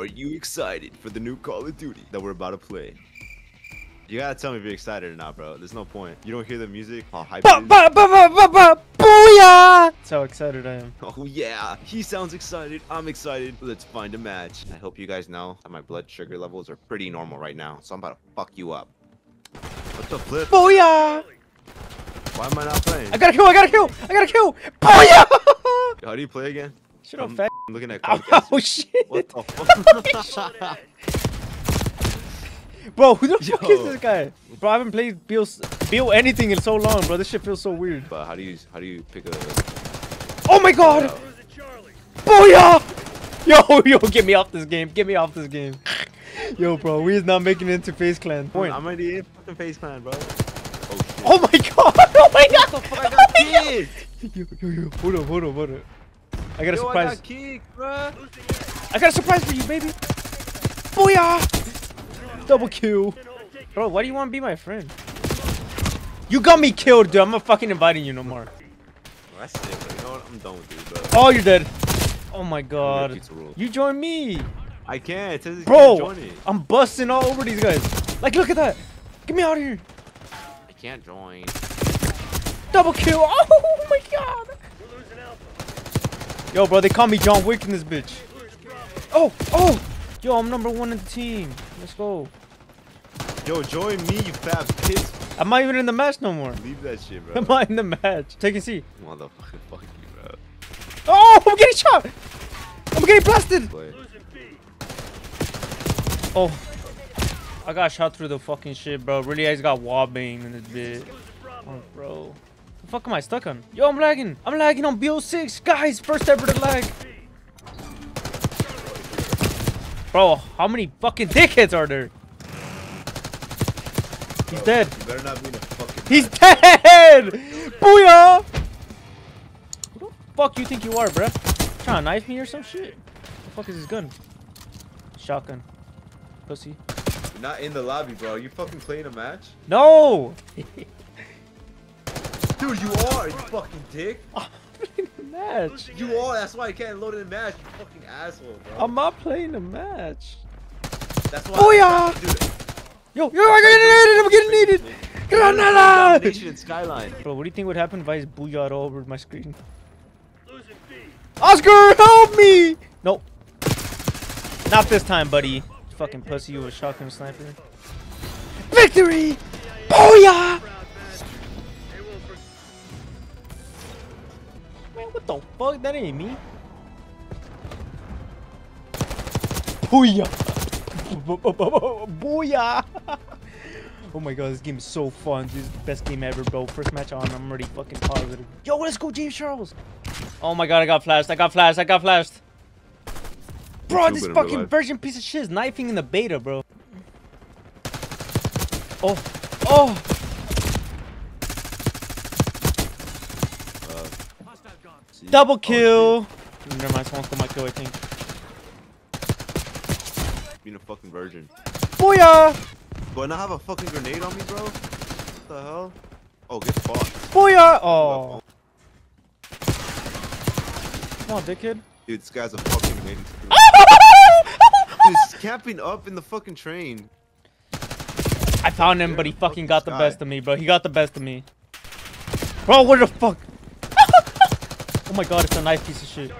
Are you excited for the new Call of Duty that we're about to play? You gotta tell me if you're excited or not, bro. There's no point. You don't hear the music? How hype Ba it is? ba ba ba ba ba booyah! That's how excited I am. Oh yeah, he sounds excited. I'm excited. Let's find a match. I hope you guys know that my blood sugar levels are pretty normal right now, so I'm about to fuck you up. What the flip? Booyah! Why am I not playing? I gotta kill, I gotta kill, I gotta kill! Booyah! How do you play again? Shut up, um, I'm looking at Oh, shit. What the fuck? Bro, who the fuck is this guy? Bro, I haven't played Bill, Bill anything in so long, bro. This shit feels so weird. but how do you how do you pick a? Oh my god! Booyah! Yo, yo, get me off this game. Get me off this game. Yo, bro, we is not making it into FaZe Clan. Point. I'm already in fucking FaZe Clan, bro. Oh shit. Oh my god! Oh my god! fuck, I got kicked. Yo, yo, yo, hold up, hold up, hold up. I got a Yo, I surprise. got kicked, bruh. I got a surprise for you, baby. Booyah! Double kill. Bro, why do you want to be my friend? You got me killed, dude. I'm not fucking inviting you no more. That's it, bro. You know what? I'm done with you, bro. Oh, you're dead. Oh my god. keep the rule. You join me. I can't. It says Bro, can't join it. I'm busting all over these guys. Like, look at that. Get me out of here. I can't join. Double kill. Oh my god. Yo, bro, they call me John Wick in this bitch. Oh, oh. Yo, I'm number one in the team. Let's go. Yo, join me, you fat bitch. I'm not even in the match no more. Leave that shit, bro. I'm not in the match. Take a seat. Motherfucker, fuck you, bro. Oh, I'm getting shot. I'm getting blasted. Play. Oh. I got shot through the fucking shit, bro. Really, I just got wallbang in this bitch. Oh, bro. Fuck am I stuck on? Yo, I'm lagging. I'm lagging on BO6. Guys, first ever to lag. Bro, how many fucking dickheads are there? He's dead. You better not be in a fucking. He's dead! Booyah! Who the fuck you think you are, bruh? Trying to knife me or some shit? The fuck is his gun? Shotgun. Pussy. You're not in the lobby, bro. You fucking playing a match? No! Dude, you are, you fucking dick. Playing the match. You are. That's why I can't load in the match. You fucking asshole, bro. I'm not playing a match. That's why. Booyah! Dude, Yo, yo, I'm getting needed! I'm getting needed! Granada! Domination in Skyline. Bro, what do you think would happen if I just booyah'd all over my screen? Oscar, help me! Nope. Not this time, buddy. Fucking pussy, you a shotgun sniper. Victory! Booyah! Fuck? That ain't me. Booyah! Booyah! Oh my god, this game is so fun. This is the best game ever, bro. First match on, I'm already fucking positive. Yo, let's go, James Charles! Oh my god, I got flashed. I got flashed. I got flashed. Bro, this but in real fucking virgin piece of shit is knifing in the beta, bro. Oh, oh! Double oh, kill! Never mind, someone stole my kill, I think. Being a fucking virgin. Booyah! Do I not have a fucking grenade on me, bro? What the hell? Oh, get fucked. Booyah! Oh. Come on, dickhead. Dude, this guy's a fucking grenade. Dude, he's camping up in the fucking train. I found him, but he fucking got the best of me, bro. He got the best of me. Bro, what the fuck? Oh my god, it's a nice piece of shit.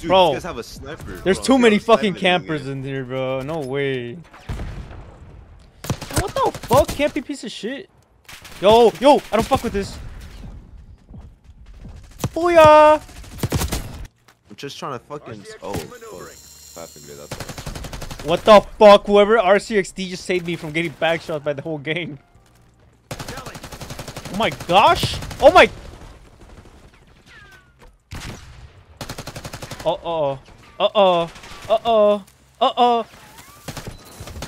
Dude, Bro, guys have a sniper. There's bro. too many fucking campers in here, bro. No way. What the fuck? Campy piece of shit. Yo, yo, I don't fuck with this. Booyah! I'm just trying to fucking. Oh, fuck. Passing that's all. What the fuck? Whoever RCXD just saved me from getting backshot by the whole gang. Oh my gosh! Oh my! Uh oh. Uh oh. Uh oh. Uh oh.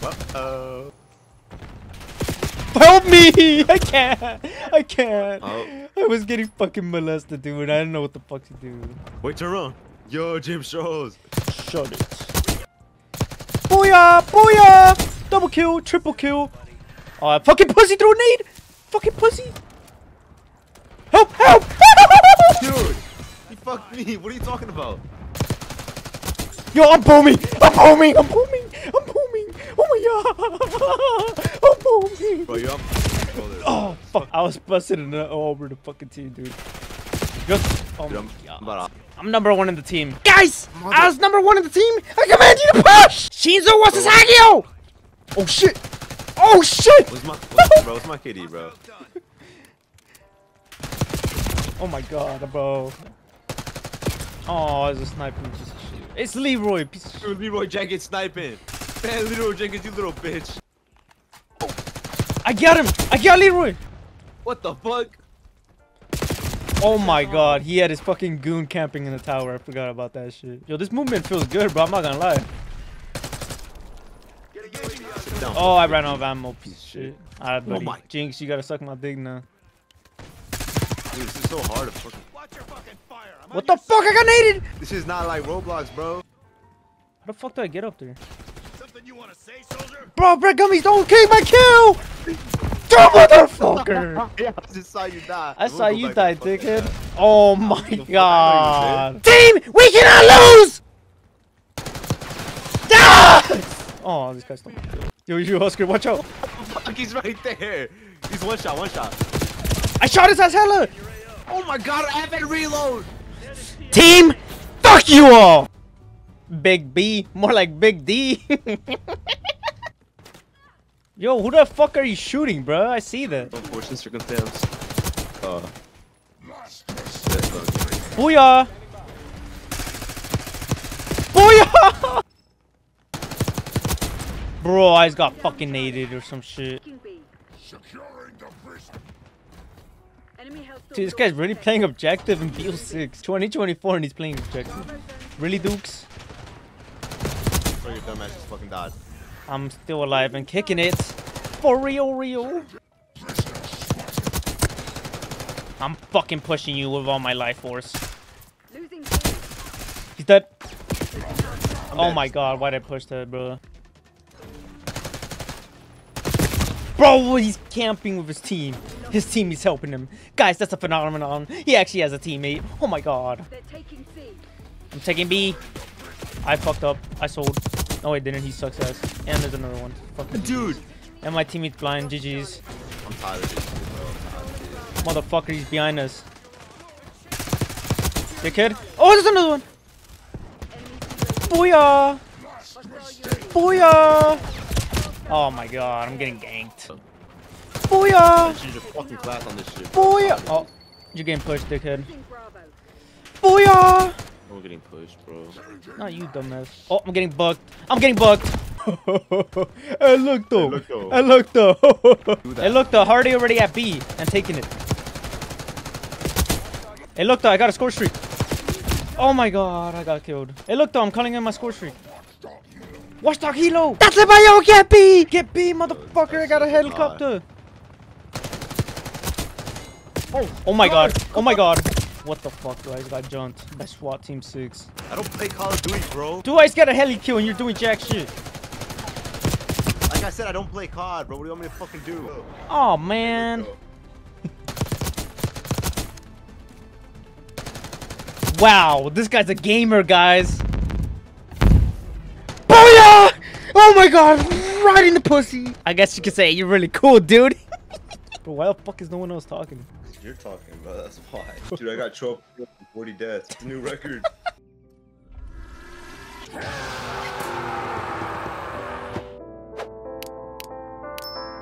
Uh-oh. Help me! I can't. I can't. Oh. I was getting fucking molested, dude. I didn't know what the fuck to do. Wait, turn around. Yo, James Charles. Shut it. Booyah! Booyah! Double kill, triple kill. Oh, fucking pussy threw a nade! Fucking pussy! Help! Help! Dude, he fucked me. What are you talking about? Yo, I'm booming! I'm booming! I'm booming! I'm booming! Oh my god! I'm booming! Bro, you're up. Bro, Oh fuck! I was busting in the, over the fucking team, dude. Just, oh Dude, my I'm, god. I'm I'm number one in the team. Guys! I was number one in the team! I command you to push! Shinzou wo Sasageyo! Oh shit! Oh shit! to. What's my, what's, bro, what's my KD, bro? Oh my god, bro. Oh, it's a sniping piece of shit. It's Leroy, piece of shit. Dude, Leroy Jenkins sniping. Man, Leroy Jenkins, you little bitch. I got him! I got Leroy! What the fuck? Oh my god, he had his fucking goon camping in the tower. I forgot about that shit. Yo, this movement feels good, bro. I'm not gonna lie. Oh, I ran out of ammo, piece of shit. Alright, oh buddy. my- Jinx, you gotta suck my dick now. Dude, this is so hard to fucking. What the fuck? I got naded! This is not like Roblox, bro. How the fuck do I get up there? Something you want to say, soldier? Bro, bread gummies don't kill my kill! You motherfucker! yeah, I just saw you die. I We'll saw you die, to fucking- dickhead. Oh my fuck? I know you god. Team, we cannot lose! Ah! Oh, this guy's still. Yo, you, Oscar, watch out. Fuck, he's right there. He's one shot, one shot. I shot his ass hella! Oh my god, I haven't reload. Team, fuck you all! Big B, more like Big D. Yo, who the fuck are you shooting, bro? I see that. Unfortunate circumstance. Uh. that's, uh, Booyah! Booyah! Bro, I just got fucking naded or some shit. Securing the prison. Enemy health Dude, this guy's really playing objective in BO6. 2024 and he's playing objective. Really, Dukes? Bro, your dumbass just fucking died. I'm still alive and kicking it. For real, real. I'm fucking pushing you with all my life force. Losing He's dead. Oh dead. my god, why'd I push that, bro? Bro, he's camping with his team. His team is helping him. Guys, that's a phenomenon. He actually has a teammate. Oh my god. They're taking C. I'm taking B. I fucked up. I sold. No, I didn't. He sucks ass. And there's another one. Fucking Dude. And my teammate's blind. GG's. I'm tired of this bro. I'm tired of Motherfucker, he's behind us. Dickhead. Oh, there's another one. Booyah. Booyah. Oh my god, I'm getting ganked. Booyah. this. Change your fucking class on this shit. Booyah. Oh, you're getting pushed, dickhead. Losing Bravo. Booyah. We're getting pushed, bro. Not you, dumbass. Oh, I'm getting bugged. I'm getting bugged. hey, look though. look, though. Hey, look though. Do hey, look though. Hardy already at B and taking it. Hey, look though. I got a score streak. Oh my god, I got killed. Hey, look though. I'm calling in my score streak. Watchdog Helo. That's it, yo. Get B. Get B, motherfucker. I got a helicopter. Oh, oh my god. Oh my god. What the fuck, do I just got jumped by SWAT Team 6. I don't play Call of Duty, bro. Do I just get a heli kill and you're doing jack shit? Like I said, I don't play COD, bro. What do you want me to fucking do? Oh man. Wow, this guy's a gamer, guys. Oh my god, right in the pussy. I guess you could say you're really cool, dude. but why the fuck is no one else talking? You're talking, bro. That's why. Dude, I got 12 40 deaths. It's a new record.